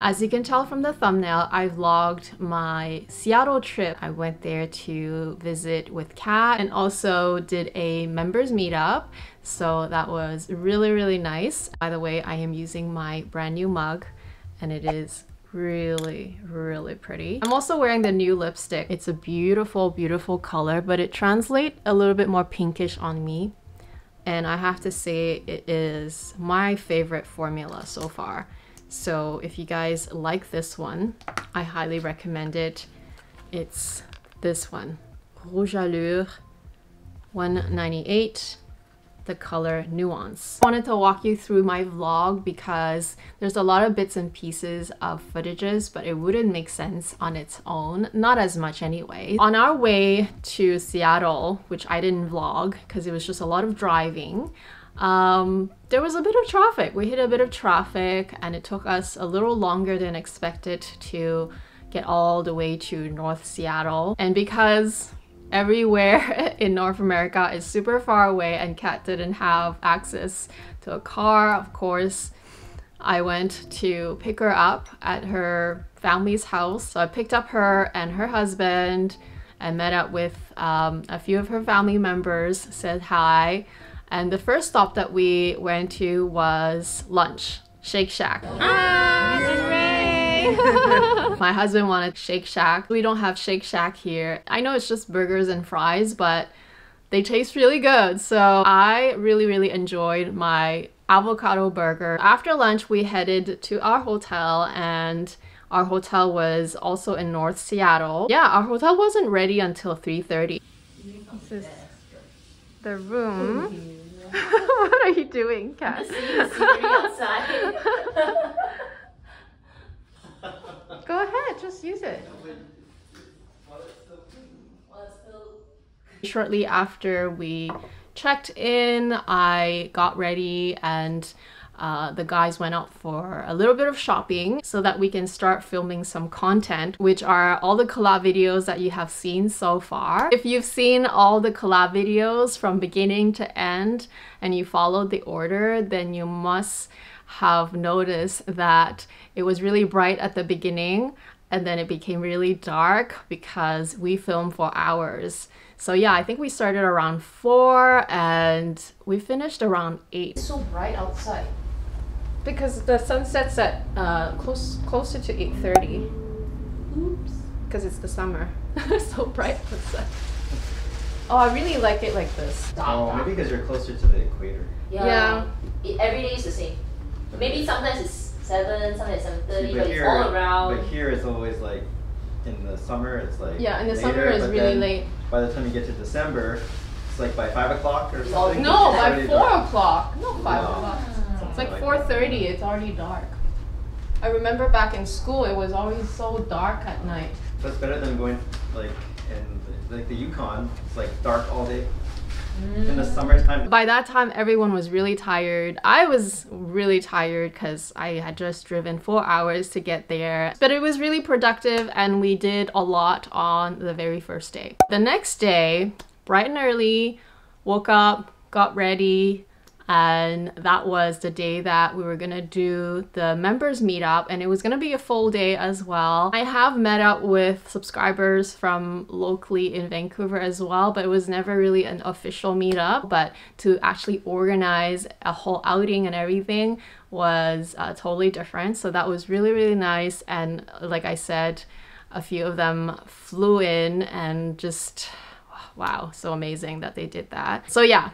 As you can tell from the thumbnail, I vlogged my Seattle trip. I went there to visit with Kat and also did a members meetup. So that was really, really nice. By the way, I am using my brand new mug and it is really really pretty i'm also wearing the new lipstick it's a beautiful beautiful color but it translates a little bit more pinkish on me and i have to say it is my favorite formula so far so if you guys like this one, I highly recommend it. It's this one, Rouge Allure 198 the color nuance. I wanted to walk you through my vlog because there's a lot of bits and pieces of footages but it wouldn't make sense on its own, not as much anyway. On our way to Seattle, which I didn't vlog because it was just a lot of driving, um, there was a bit of traffic. We hit a bit of traffic and it took us a little longer than expected to get all the way to North Seattle. And because everywhere in North America is super far away and Kat didn't have access to a car, of course, I went to pick her up at her family's house. So I picked up her and her husband and met up with um, a few of her family members, said hi. And the first stop that we went to was lunch, Shake Shack. Ah, My husband wanted Shake Shack. We don't have Shake Shack here. I know it's just burgers and fries, but they taste really good. So I really, really enjoyed my avocado burger. After lunch, we headed to our hotel and our hotel was also in North Seattle. Yeah, our hotel wasn't ready until 3.30. This is the room. what are you doing, Kat? outside. Go ahead, just use it. Shortly after we checked in, I got ready and uh, the guys went out for a little bit of shopping so that we can start filming some content, which are all the collab videos that you have seen so far. If you've seen all the collab videos from beginning to end and you followed the order, then you must have noticed that it was really bright at the beginning and then it became really dark because we filmed for hours. So yeah, I think we started around 4 and we finished around 8. It's so bright outside. Because the sun sets at uh, close closer to 8.30. Oops. Because it's the summer. so bright outside. Oh, I really like it like this. Oh, maybe because you're closer to the equator. Yeah. yeah. It, every day is the same. Maybe sometimes it's 7, sometimes it's 7.30, but, but here, it's all around. But here it's always like, in the summer it's like Yeah, in the later, summer it's really late. By the time you get to December, it's like by 5 o'clock or something. No, by 4 o'clock. No, 5 o'clock. It's like 4.30, it's already dark. I remember back in school, it was always so dark at night. That's better than going like in like the Yukon. It's like dark all day. In the mm. summertime. By that time, everyone was really tired. I was really tired because I had just driven four hours to get there. But it was really productive and we did a lot on the very first day. The next day, bright and early, woke up, got ready, and that was the day that we were gonna do the members meetup and it was gonna be a full day as well. I have met up with subscribers from locally in Vancouver as well but it was never really an official meetup. But to actually organize a whole outing and everything was uh, totally different. So that was really really nice. And like I said a few of them flew in and just wow so amazing that they did that. So yeah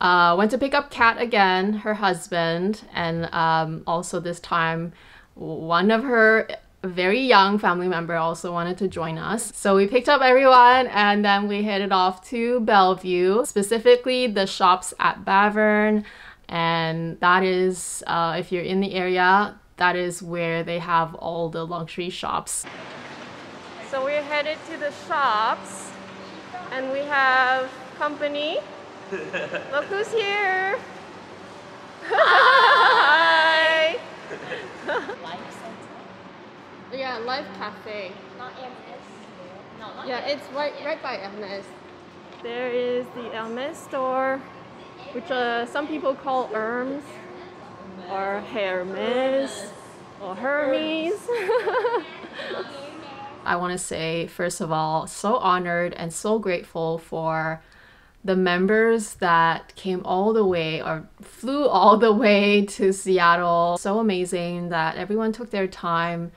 uh, went to pick up Kat again, her husband, and um, also this time one of her very young family member also wanted to join us. So we picked up everyone and then we headed off to Bellevue, specifically the shops at Bravern. And that is, uh, if you're in the area, that is where they have all the luxury shops. So we're headed to the shops and we have company. Look who's here! Hi! Life Center? Yeah, Life Cafe. Not Hermes? No, not Yeah, it's right, right by Hermes. There is the Hermes store, which uh, some people call Hermes or Hermes. or Hermes. I want to say, first of all, so honored and so grateful for the members that came all the way or flew all the way to Seattle. So amazing that everyone took their time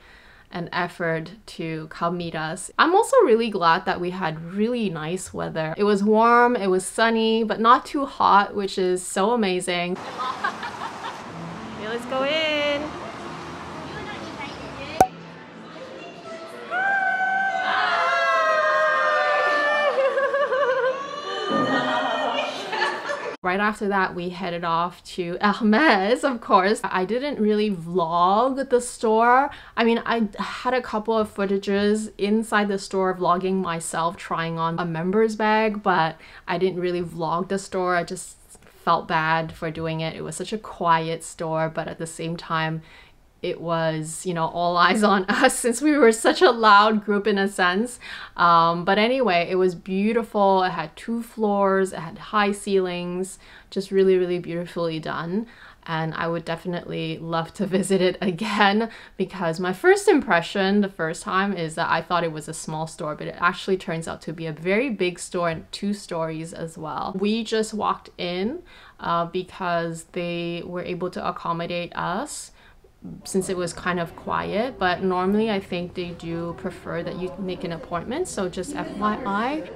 and effort to come meet us. I'm also really glad that we had really nice weather. It was warm, it was sunny, but not too hot, which is so amazing. let's go in. Right after that, we headed off to Hermes, of course. I didn't really vlog the store. I mean, I had a couple of footages inside the store vlogging myself trying on a member's bag, but I didn't really vlog the store. I just felt bad for doing it. It was such a quiet store, but at the same time, it was, you know, all eyes on us since we were such a loud group in a sense. Um, but anyway, it was beautiful. It had two floors, it had high ceilings, just really, really beautifully done. And I would definitely love to visit it again because my first impression the first time is that I thought it was a small store, but it actually turns out to be a very big store and two stories as well. We just walked in uh, because they were able to accommodate us since it was kind of quiet, but normally I think they do prefer that you make an appointment. So just FYI.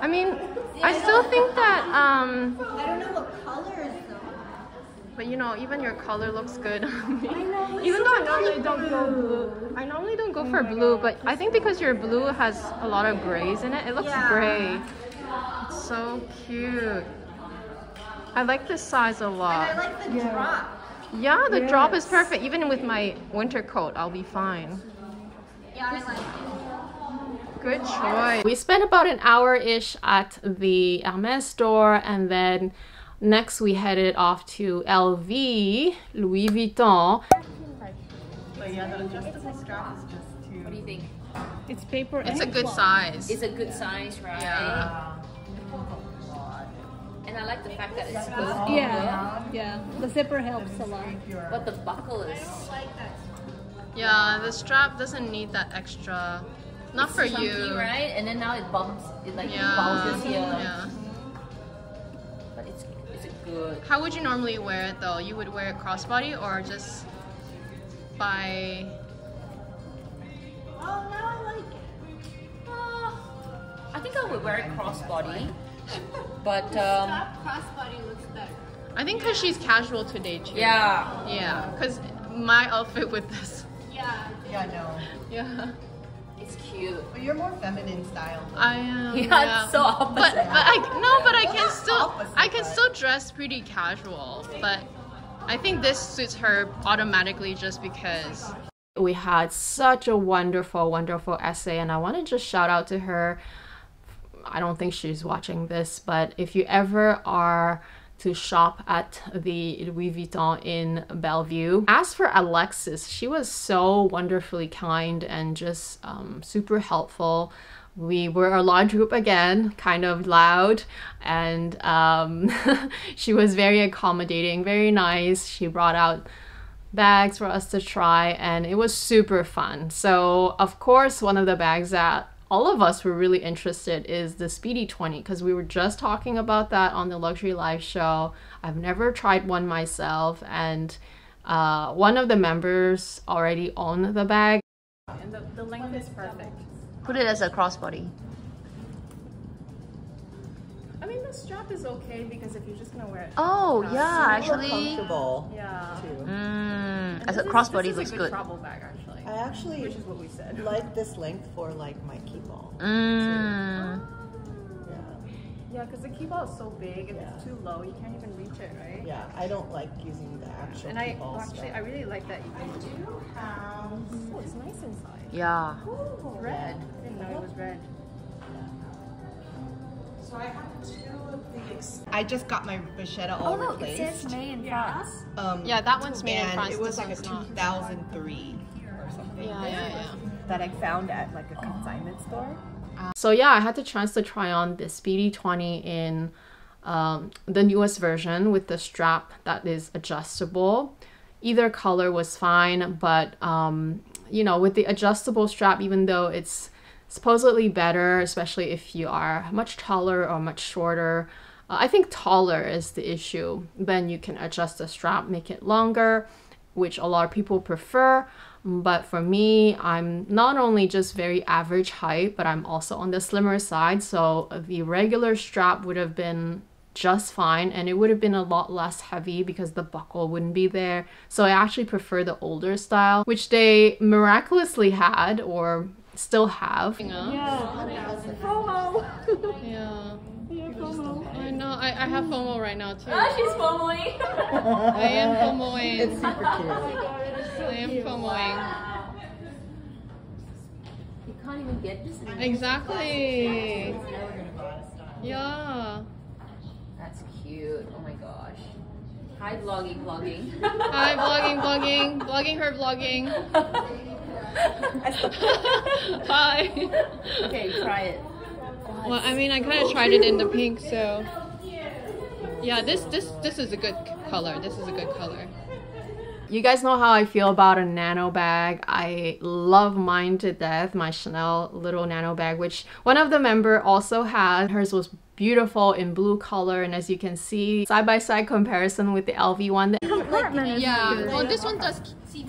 I mean, I still think that um. I don't know what colors though. But you know, even your color looks good on me. even though I normally don't go blue. I normally don't go for blue, but I think because your blue has a lot of grays in it, it looks Yeah. gray. It's so cute. I like this size a And I like the drop. Yeah, the drop is perfect. Even with my winter coat, I'll be fine. Yeah, I like it. Good choice. We spent about an hour ish at the Hermes store and then next we headed off to LV, Louis Vuitton. But yeah, the adjustable strap is just too. What do you think? It's paper. It's a good size. It's a good size, right? Yeah. Fact that it's both Yeah, yeah. The zipper helps a lot. but the buckle is Yeah, the strap doesn't need that extra. Not for chunky, you. right? And then now it bumps, it like Yeah. bounces here. yeah. But it's it's good. How would you normally wear it though? You would wear it crossbody or just by Oh, now I like it. Uh, I think I would wear it crossbody, but um, crossbody looks better. I think cuz she's casual today too. yeah. Yeah, cuz my outfit with this. Yeah. Yeah, no. Yeah. It's cute. But you're more feminine style. I am. Yeah, it's so opposite. But, but I no, but I can still Opposite, I can still dress pretty casual. But I think this suits her automatically just because we had such a wonderful, wonderful essay, and I want to just shout out to her. I don't think she's watching this, but if you ever are to shop at the Louis Vuitton in Bellevue. As for Alexis, she was so wonderfully kind and just um, super helpful. We were a large group again, kind of loud, and um, she was very accommodating, very nice. She brought out bags for us to try and it was super fun. So, of course, one of the bags that all of us were really interested is the Speedy 20 because we were just talking about that on the Luxury Live show. I've never tried one myself and uh, one of the members already owned the bag. And the, the length is perfect. Put it as a crossbody. I mean, the strap is okay because if you're just gonna wear it. Oh yeah, actually. comfortable Yeah. too. Mm, as This a crossbody looks a good. travel bag actually. I actually Which is what we said. like this length for like my Keepall. Mm. Yeah. Yeah, because the Keepall is so big. If Yeah. it's too low, you can't even reach it, right? Yeah, I don't like using the actual And key I ball actually, strap. I really like that you can do. Oh, it's nice inside. Yeah. Red. I didn't know it was red. So I have two of the. Ex- I just got my vachetta all replaced. Oh, it says May in France. Um, Yeah, that one's made in France, it was like a one's not. 2003 or something. Yeah, yeah, yeah. That I found at like a consignment store. So yeah, I had the chance to try on the Speedy 20 in um, the newest version with the strap that is adjustable. Either color was fine, but um, you know, with the adjustable strap, even though it's supposedly better, especially if you are much taller or much shorter. Uh, I think taller is the issue. Then you can adjust the strap, make it longer, which a lot of people prefer. But for me, I'm not only just very average height, but I'm also on the slimmer side. So the regular strap would have been just fine and it would have been a lot less heavy because the buckle wouldn't be there. So I actually prefer the older style, which they miraculously had or still have. Yeah. FOMO. Yeah. I know. I, I have FOMO right now too. Ah, she's following. I am FOMOing. It's super cute. I am FOMOing. you can't even get this. anymore. Exactly. Yeah. That's cute. Oh my gosh. Hi, vlogging, vlogging. Hi, vlogging, vlogging, vlogging her vlogging. Hi. okay, try it. Well, I mean, I kind of tried it in the pink, so yeah, this this this is a good color. This is a good color. You guys know how I feel about a nano bag. I love mine to death, my Chanel little nano bag, which one of the member also had. Hers was beautiful in blue color, and as you can see, side by side comparison with the LV one. Yeah, well, this one does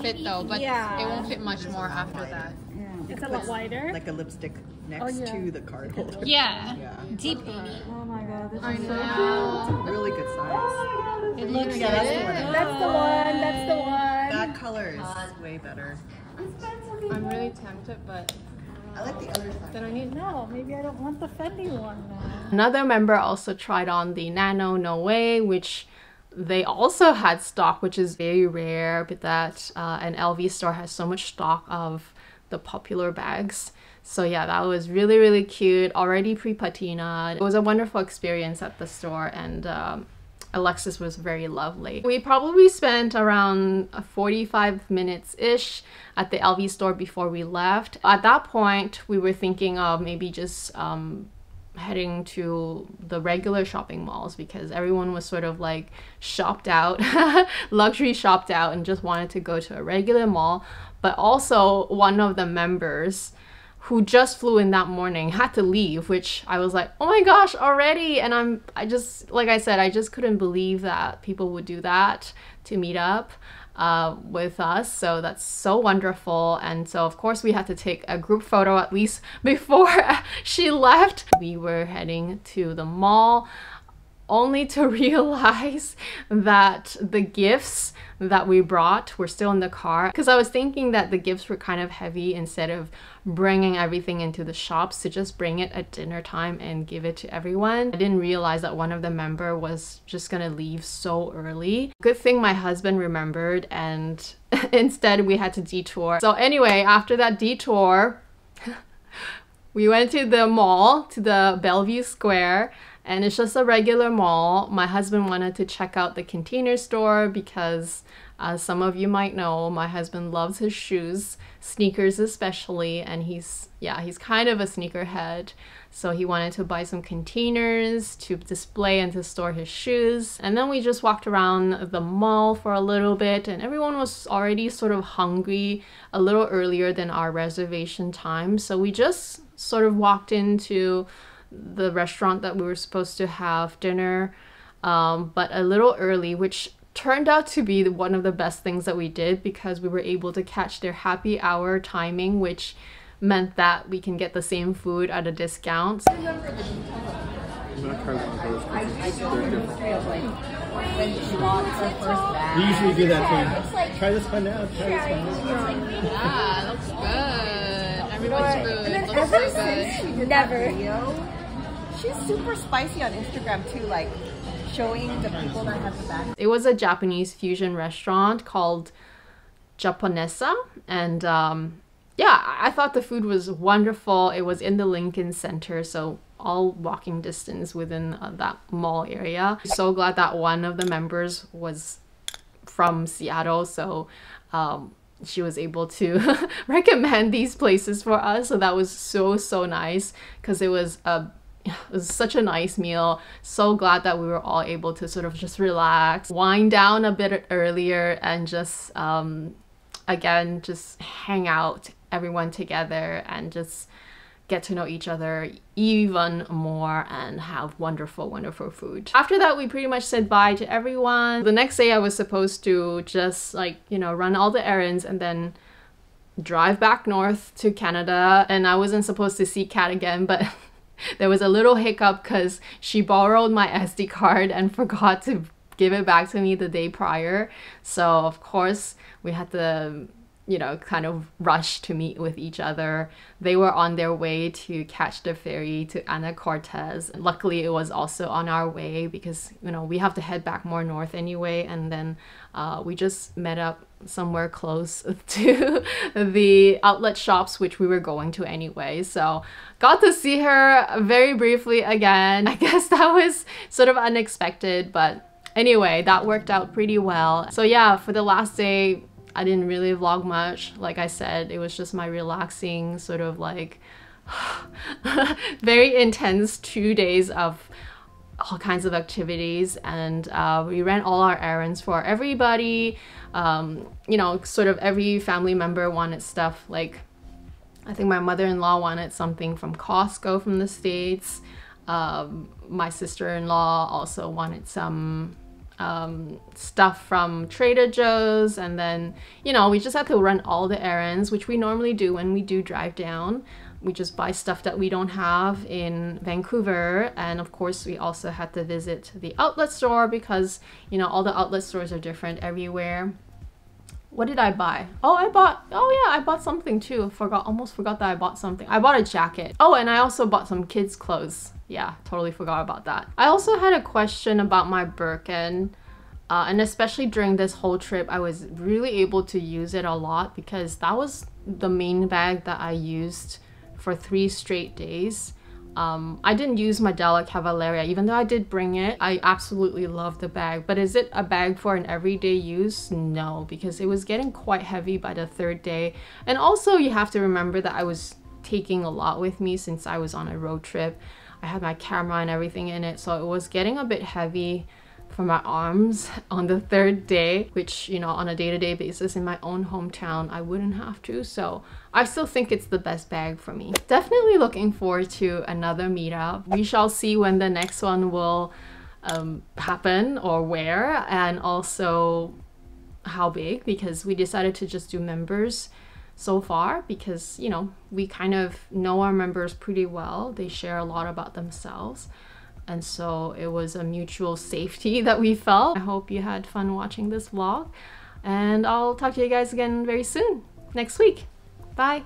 fit though, but Yeah. it won't fit much more after that. It's a lot wider. Like a lipstick next yeah. to the card holder. Yeah, Yeah. deep. Oh my god, this I is so know. Really good size. It looks Yeah, that's the good. one. That's the one. That's the one. That color is way better. I'm really tempted, but I like the other side. then I need No, maybe I don't want the Fendi one now. Another member also tried on the Nano Noé, which they also had stock, which is very rare, but that uh, an LV store has so much stock of the popular bags. So yeah, that was really, really cute, already pre-patina. It was a wonderful experience at the store and um, Alexis was very lovely. We probably spent around uh, 45 minutes-ish at the LV store before we left. At that point, we were thinking of maybe just um, heading to the regular shopping malls because everyone was sort of like shopped out, luxury shopped out, and just wanted to go to a regular mall. But also, one of the members who just flew in that morning had to leave, which I was like, oh my gosh, already. And I'm, I just, like I said, I just couldn't believe that people would do that to meet up uh, with us. So that's so wonderful. And so, of course, we had to take a group photo at least before she left. We were heading to the mall only to realize that the gifts that we brought were still in the car because I was thinking that the gifts were kind of heavy instead of bringing everything into the shops to just bring it at dinner time and give it to everyone. I didn't realize that one of the member was just gonna leave so early. Good thing my husband remembered and instead we had to detour. So anyway, after that detour, we went to the mall, to the Bellevue Square, and it's just a regular mall. My husband wanted to check out the container store because, as some of you might know, my husband loves his shoes, sneakers especially, and he's, yeah, he's kind of a sneakerhead. So he wanted to buy some containers to display and to store his shoes. And then we just walked around the mall for a little bit, and everyone was already sort of hungry a little earlier than our reservation time. So we just sort of walked into the restaurant that we were supposed to have dinner, um, but a little early, which turned out to be one of the best things that we did because we were able to catch their happy hour timing, which meant that we can get the same food at a discount. We usually do that too. Try this one now. Try this one. Yeah, looks good. Everyone's food looks so good. since she did that video, she's super spicy on Instagram too, like showing the people that have the back. It was a Japanese fusion restaurant called Japonesa, and um, yeah, I I thought the food was wonderful. It was in the Lincoln Center, so all walking distance within uh, that mall area. So glad that one of the members was from Seattle, so um, she was able to recommend these places for us. So that was so so nice because it was a it was such a nice meal. So glad that we were all able to sort of just relax, wind down a bit earlier, and just um, again just hang out, everyone together, and just get to know each other even more and have wonderful, wonderful food. After that, we pretty much said bye to everyone. The next day, I was supposed to just like, you know, run all the errands and then drive back north to Canada. And I wasn't supposed to see Kat again, but there was a little hiccup because she borrowed my SD card and forgot to give it back to me the day prior. So, of course, we had to you know, kind of rush to meet with each other. They were on their way to catch the ferry to Ana Anacortes. Luckily, it was also on our way because, you know, we have to head back more north anyway. And then uh, we just met up somewhere close to the outlet shops, which we were going to anyway. So, got to see her very briefly again. I guess that was sort of unexpected, but Anyway, that worked out pretty well. So yeah, for the last day, I didn't really vlog much. Like I said, it was just my relaxing sort of like very intense two days of all kinds of activities. And uh, we ran all our errands for everybody. Um, you know sort of every family member wanted stuff. Like i think my mother-in-law wanted something from costco from the states. Um, my sister-in-law also wanted some um, stuff from Trader Joe's, and then, you know, we just had to run all the errands, which we normally do when we do drive down. We just buy stuff that we don't have in Vancouver, and of course, we also had to visit the outlet store because, you know, all the outlet stores are different everywhere. What did I buy? Oh, I bought, oh yeah, I bought something too. Forgot, almost forgot that I bought something. I bought a jacket. Oh, and I also bought some kids' clothes yeah, totally forgot about that. I also had a question about my Birkin. Uh, and especially during this whole trip, I was really able to use it a lot because that was the main bag that I used for three straight days. Um, I didn't use my Della Cavalleria, even though I did bring it. I absolutely love the bag, but is it a bag for an everyday use? No, because it was getting quite heavy by the third day. And also, you have to remember that I was taking a lot with me since I was on a road trip. I had my camera and everything in it, so it was getting a bit heavy for my arms on the third day, which, you know, on a day-to-day -day basis in my own hometown, I wouldn't have to. So I still think it's the best bag for me. Definitely looking forward to another meetup. We shall see when the next one will um, happen or where, and also how big, because we decided to just do members so far because, you know, we kind of know our members pretty well. They share a lot about themselves. And so it was a mutual safety that we felt. I hope you had fun watching this vlog. And I'll talk to you guys again very soon, next week. Bye.